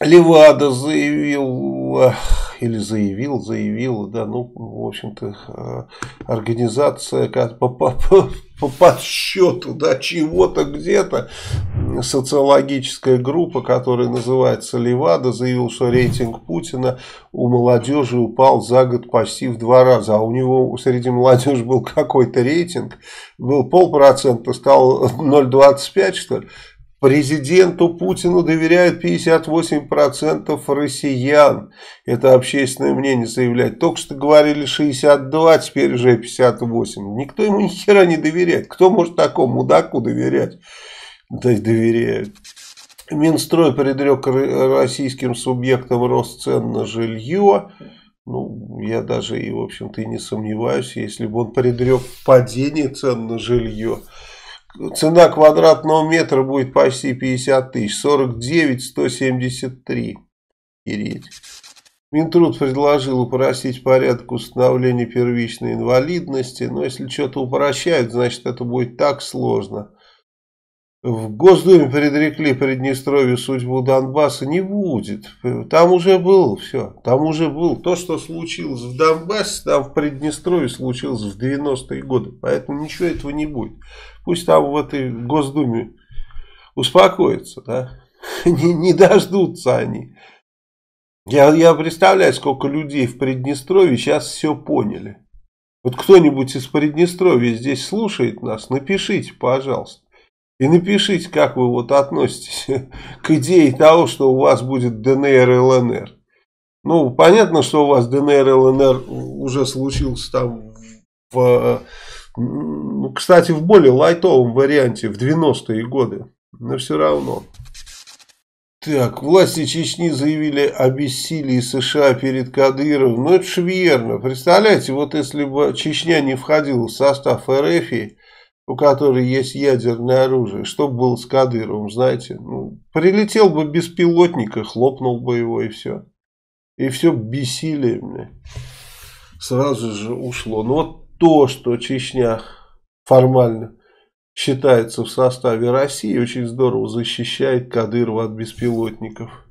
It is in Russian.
Левада заявил, или заявил, заявил, да, ну, в общем-то, э, организация по, по, по, по подсчету, да, чего-то где-то, социологическая группа, которая называется Левада, заявил, что рейтинг Путина у молодежи упал за год почти в два раза, а у него среди молодежи был какой-то рейтинг, был полпроцента, стал 0,25 что ли, Президенту Путину доверяют 58% россиян. Это общественное мнение заявляет. Только что говорили 62, теперь уже 58. Никто ему ни хера не доверяет. Кто может такому мудаку доверять? Да и доверяют. Минстрой предрек российским субъектам рост цен на жилье. Ну, я даже и, в общем-то, и не сомневаюсь, если бы он предрек падение цен на жилье цена квадратного метра будет почти 50 тысяч, 49 173. Иреть. Минтруд предложил упростить порядок установления первичной инвалидности, но если что-то упрощают, значит это будет так сложно. В Госдуме предрекли Приднестровью судьбу Донбасса не будет. Там уже был все. Там уже был. То, что случилось в Донбассе, там в Приднестровье случилось в 90-е годы. Поэтому ничего этого не будет. Пусть там в этой Госдуме успокоятся, да? Не, не дождутся они. Я, я представляю, сколько людей в Приднестровье сейчас все поняли. Вот кто-нибудь из Приднестровья здесь слушает нас, напишите, пожалуйста. И напишите, как вы вот относитесь к идее того, что у вас будет ДНР и ЛНР. Ну, понятно, что у вас ДНР и ЛНР уже случился там в ну, кстати, в более лайтовом варианте, в 90-е годы. Но все равно. Так, власти Чечни заявили о бессилии США перед Кадыровым. Ну, это же верно. Представляете, вот если бы Чечня не входила в состав РФ, у которой есть ядерное оружие, что бы было с Кадыровым, знаете? Ну, прилетел бы беспилотник и хлопнул бы его, и все. И все бессилие сразу же ушло. Ну, вот то, что Чечня формально считается в составе России, очень здорово защищает Кадырова от беспилотников.